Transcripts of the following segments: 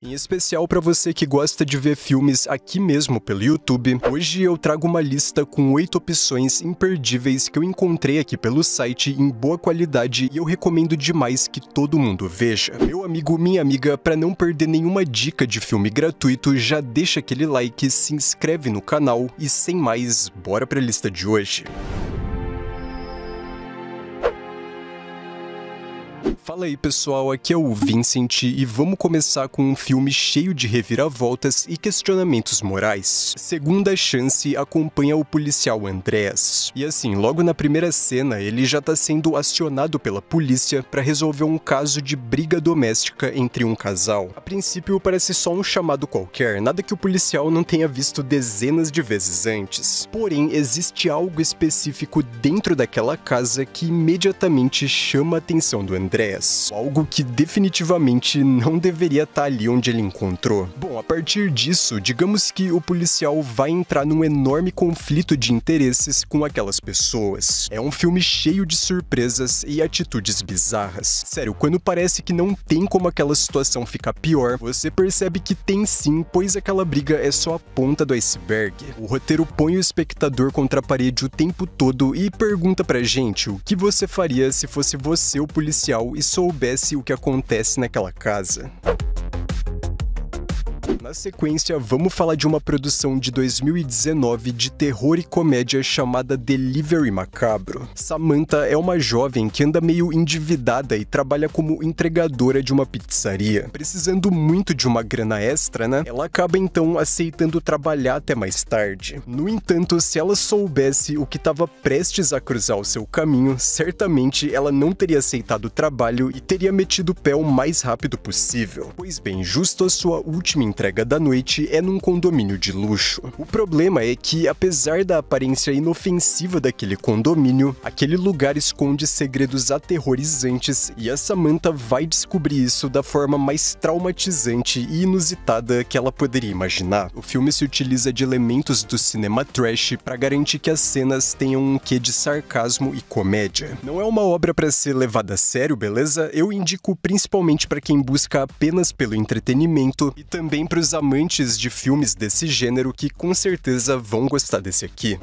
Em especial para você que gosta de ver filmes aqui mesmo pelo YouTube, hoje eu trago uma lista com oito opções imperdíveis que eu encontrei aqui pelo site em boa qualidade e eu recomendo demais que todo mundo veja. Meu amigo, minha amiga, para não perder nenhuma dica de filme gratuito, já deixa aquele like, se inscreve no canal e sem mais, bora para a lista de hoje. Fala aí pessoal, aqui é o Vincent e vamos começar com um filme cheio de reviravoltas e questionamentos morais. Segunda Chance acompanha o policial Andrés. E assim, logo na primeira cena, ele já tá sendo acionado pela polícia para resolver um caso de briga doméstica entre um casal. A princípio parece só um chamado qualquer, nada que o policial não tenha visto dezenas de vezes antes. Porém, existe algo específico dentro daquela casa que imediatamente chama a atenção do Andrés algo que definitivamente não deveria estar ali onde ele encontrou. Bom, a partir disso, digamos que o policial vai entrar num enorme conflito de interesses com aquelas pessoas. É um filme cheio de surpresas e atitudes bizarras. Sério, quando parece que não tem como aquela situação ficar pior, você percebe que tem sim, pois aquela briga é só a ponta do iceberg. O roteiro põe o espectador contra a parede o tempo todo e pergunta pra gente o que você faria se fosse você o policial e soubesse o que acontece naquela casa. Na sequência, vamos falar de uma produção de 2019 de terror e comédia chamada Delivery Macabro. Samantha é uma jovem que anda meio endividada e trabalha como entregadora de uma pizzaria. Precisando muito de uma grana extra, né? Ela acaba então aceitando trabalhar até mais tarde. No entanto, se ela soubesse o que estava prestes a cruzar o seu caminho, certamente ela não teria aceitado o trabalho e teria metido o pé o mais rápido possível. Pois bem, justo a sua última entrega da noite é num condomínio de luxo. O problema é que, apesar da aparência inofensiva daquele condomínio, aquele lugar esconde segredos aterrorizantes e a Samantha vai descobrir isso da forma mais traumatizante e inusitada que ela poderia imaginar. O filme se utiliza de elementos do cinema trash para garantir que as cenas tenham um quê de sarcasmo e comédia. Não é uma obra para ser levada a sério, beleza? Eu indico principalmente para quem busca apenas pelo entretenimento e também para os amantes de filmes desse gênero que com certeza vão gostar desse aqui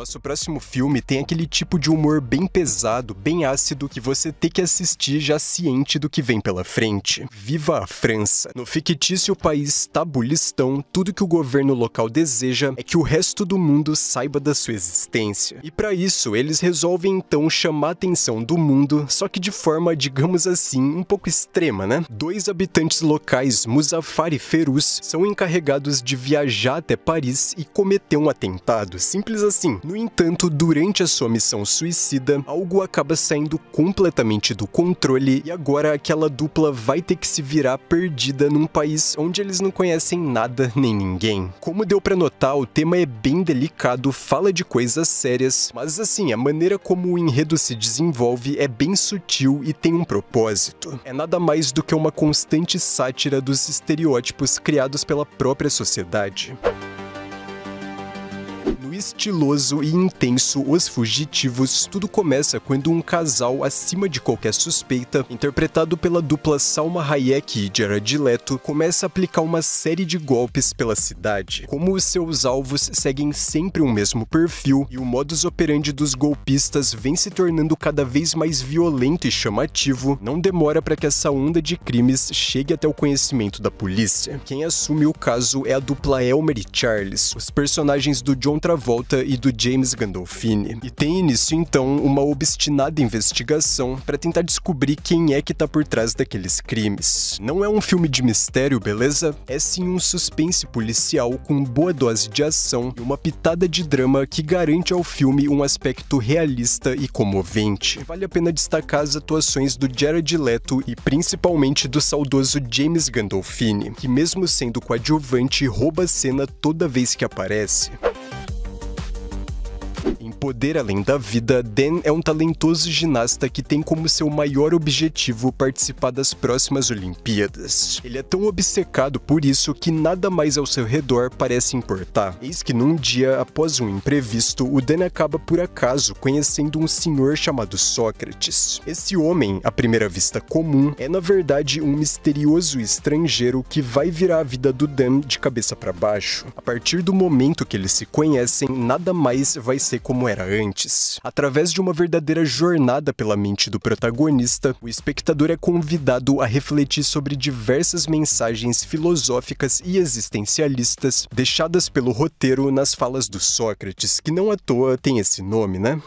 nosso próximo filme tem aquele tipo de humor bem pesado, bem ácido, que você tem que assistir já ciente do que vem pela frente. Viva a França! No fictício país Tabulistão, tudo que o governo local deseja é que o resto do mundo saiba da sua existência. E para isso, eles resolvem então chamar a atenção do mundo, só que de forma, digamos assim, um pouco extrema, né? Dois habitantes locais, Muzaffar e Feruz, são encarregados de viajar até Paris e cometer um atentado. Simples assim. No entanto, durante a sua missão suicida, algo acaba saindo completamente do controle e agora aquela dupla vai ter que se virar perdida num país onde eles não conhecem nada nem ninguém. Como deu para notar, o tema é bem delicado, fala de coisas sérias, mas assim, a maneira como o enredo se desenvolve é bem sutil e tem um propósito. É nada mais do que uma constante sátira dos estereótipos criados pela própria sociedade estiloso e intenso Os Fugitivos, tudo começa quando um casal acima de qualquer suspeita, interpretado pela dupla Salma Hayek e Jared Leto, começa a aplicar uma série de golpes pela cidade. Como os seus alvos seguem sempre o mesmo perfil e o modus operandi dos golpistas vem se tornando cada vez mais violento e chamativo, não demora para que essa onda de crimes chegue até o conhecimento da polícia. Quem assume o caso é a dupla Elmer e Charles, os personagens do John Travolta Travolta e do James Gandolfini. E tem início então uma obstinada investigação para tentar descobrir quem é que tá por trás daqueles crimes. Não é um filme de mistério, beleza? É sim um suspense policial com boa dose de ação e uma pitada de drama que garante ao filme um aspecto realista e comovente. Vale a pena destacar as atuações do Jared Leto e principalmente do saudoso James Gandolfini, que mesmo sendo coadjuvante rouba a cena toda vez que aparece Poder além da vida, Dan é um talentoso ginasta que tem como seu maior objetivo participar das próximas Olimpíadas. Ele é tão obcecado por isso que nada mais ao seu redor parece importar. Eis que num dia, após um imprevisto, o Dan acaba por acaso conhecendo um senhor chamado Sócrates. Esse homem, à primeira vista comum, é na verdade um misterioso estrangeiro que vai virar a vida do Dan de cabeça para baixo. A partir do momento que eles se conhecem, nada mais vai ser como era antes. Através de uma verdadeira jornada pela mente do protagonista, o espectador é convidado a refletir sobre diversas mensagens filosóficas e existencialistas deixadas pelo roteiro nas falas do Sócrates, que não à toa tem esse nome, né?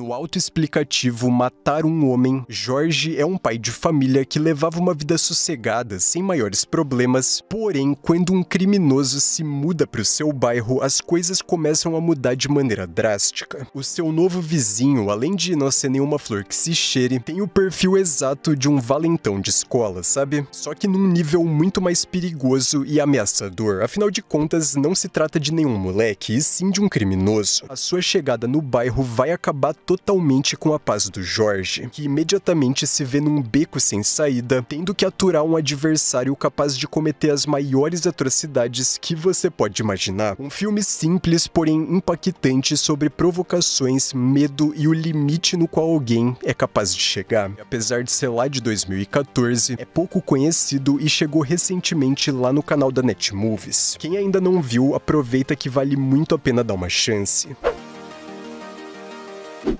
No autoexplicativo Matar um Homem, Jorge é um pai de família que levava uma vida sossegada, sem maiores problemas, porém, quando um criminoso se muda para o seu bairro, as coisas começam a mudar de maneira drástica. O seu novo vizinho, além de não ser nenhuma flor que se cheire, tem o perfil exato de um valentão de escola, sabe? Só que num nível muito mais perigoso e ameaçador, afinal de contas, não se trata de nenhum moleque, e sim de um criminoso. A sua chegada no bairro vai acabar totalmente com a paz do Jorge, que imediatamente se vê num beco sem saída, tendo que aturar um adversário capaz de cometer as maiores atrocidades que você pode imaginar. Um filme simples, porém impactante sobre provocações, medo e o limite no qual alguém é capaz de chegar. E apesar de ser lá de 2014, é pouco conhecido e chegou recentemente lá no canal da Netmovies. Quem ainda não viu, aproveita que vale muito a pena dar uma chance.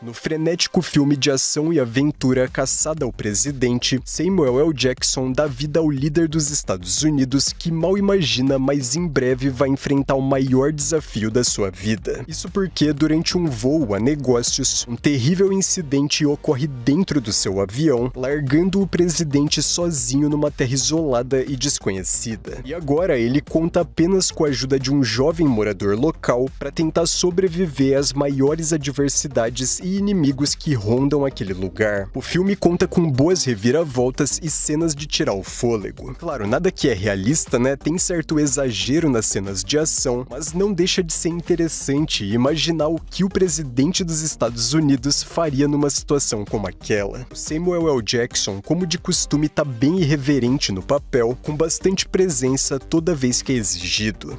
No frenético filme de ação e aventura Caçada ao Presidente, Samuel L. Jackson dá vida ao líder dos Estados Unidos que mal imagina, mas em breve vai enfrentar o maior desafio da sua vida. Isso porque, durante um voo a negócios, um terrível incidente ocorre dentro do seu avião, largando o presidente sozinho numa terra isolada e desconhecida. E agora ele conta apenas com a ajuda de um jovem morador local para tentar sobreviver às maiores adversidades e inimigos que rondam aquele lugar. O filme conta com boas reviravoltas e cenas de tirar o fôlego. Claro, nada que é realista, né? Tem certo exagero nas cenas de ação, mas não deixa de ser interessante imaginar o que o presidente dos Estados Unidos faria numa situação como aquela. Samuel L. Jackson, como de costume, tá bem irreverente no papel, com bastante presença toda vez que é exigido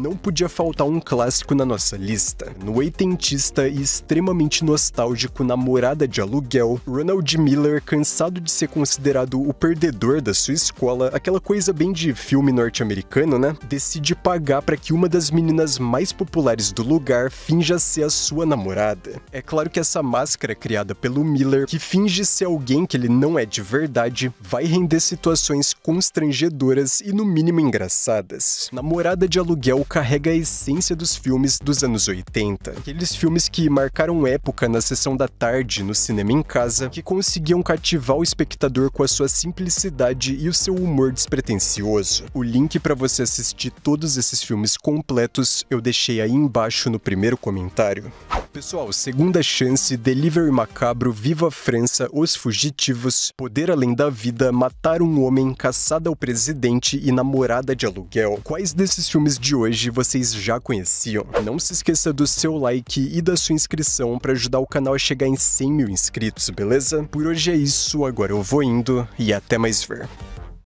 não podia faltar um clássico na nossa lista. No oitentista e extremamente nostálgico Namorada de Aluguel, Ronald Miller, cansado de ser considerado o perdedor da sua escola, aquela coisa bem de filme norte-americano, né? Decide pagar para que uma das meninas mais populares do lugar finja ser a sua namorada. É claro que essa máscara criada pelo Miller, que finge ser alguém que ele não é de verdade, vai render situações constrangedoras e no mínimo engraçadas. Namorada de Aluguel carrega a essência dos filmes dos anos 80. Aqueles filmes que marcaram época na sessão da tarde no cinema em casa, que conseguiam cativar o espectador com a sua simplicidade e o seu humor despretensioso. O link para você assistir todos esses filmes completos eu deixei aí embaixo no primeiro comentário. Pessoal, segunda chance, Delivery Macabro, Viva França, Os Fugitivos, Poder Além da Vida, Matar um Homem, Caçada ao Presidente e Namorada de Aluguel. Quais desses filmes de hoje vocês já conheciam? Não se esqueça do seu like e da sua inscrição para ajudar o canal a chegar em 100 mil inscritos, beleza? Por hoje é isso, agora eu vou indo e até mais ver.